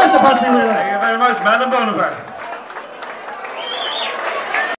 Mr. Bussy Wheeler. Thank you very much, Madam Bonaparte.